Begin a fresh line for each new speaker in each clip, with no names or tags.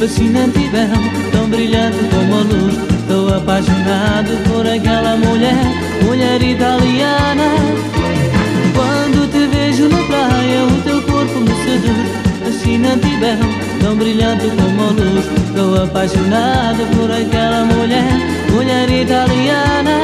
fascinante e belo, tão brilhante como a luz. Estou apaixonado por aquela mulher, mulher italiana. Quando te vejo na praia, o teu corpo me seduz, fascinante e belo, tão brilhante como a luz. Estou apaixonado por aquela mulher, mulher italiana.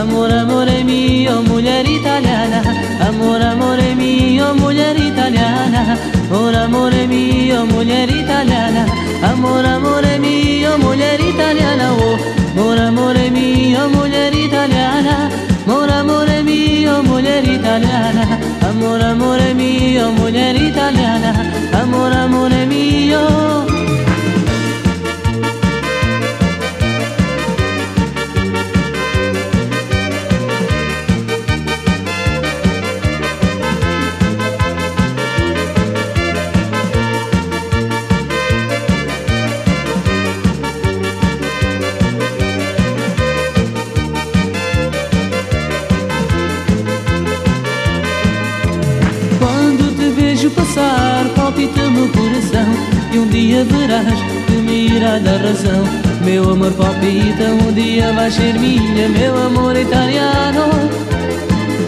Amor, amore mio, mulher italiana. Amor, amore mio, mulher italiana. Amor, amor mío, mujer italiana. Amor, amor mío, mujer italiana. Oh, amor, amor mío, mujer italiana. Amor, amor mío, mujer italiana. Amor, amor mío, mujer italiana. Amor, amor mío. Passar, palpita-me o coração E um dia verás que me irá dar razão. Meu amor palpita, um dia vais ser minha Meu amor italiano.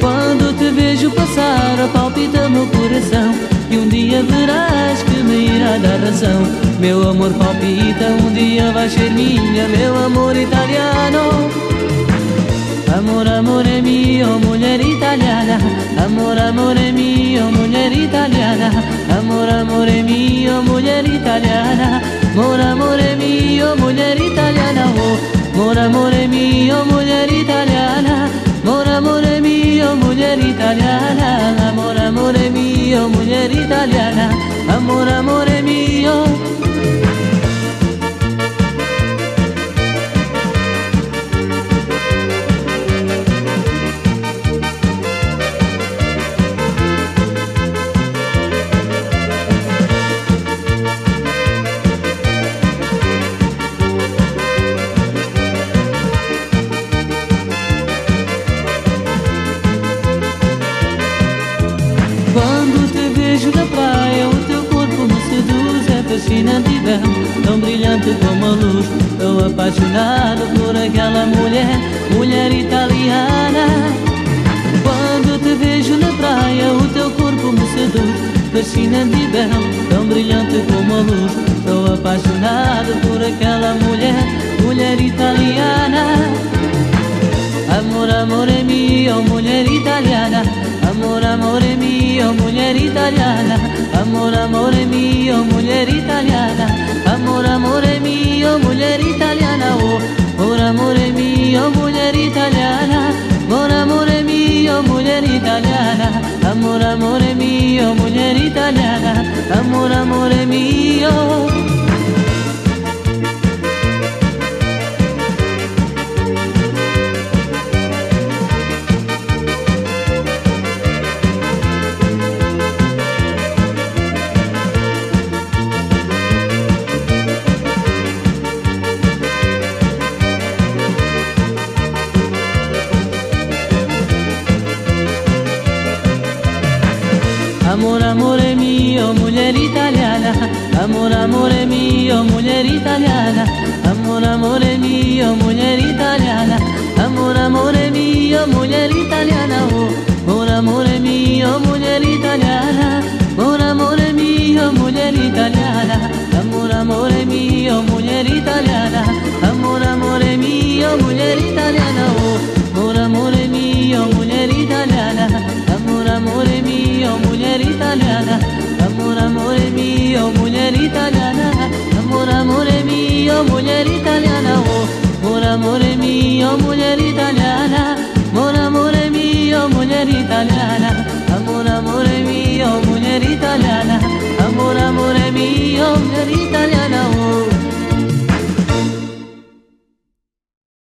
Quando te vejo passar, palpita-me o coração E um dia verás que me irá dar razão. Meu amor palpita, um dia vais ser minha Meu amor italiano Amor, amore mio, mulher italiana. Amor, amore mio, mulher italiana. Amor, amore mio, mulher italiana. Oh, Amor, amore mio, mulher italiana. Amor, amore mio, mulher italiana brilhante como a luz Estou apaixonado por aquela mulher, mulher italiana. Quando te vejo na praia, o teu corpo me seduz Fascinante e belo, tão brilhante como a luz Estou apaixonado por aquela mulher, mulher italiana. Amor, amore mio, mulher italiana. Amor, amore mio, mulher italiana. Amor, amore mio, mulher italiana Amor, amor mío, muñerita nada, amor, amor mío. Amor, amore mio, mulher italiana. Amor, amore mio, mulher italiana. Amor, amore mio, mulher italiana mío, mujer italiana, oh, por amor mío, mujer italiana, por amor mío, mujer italiana.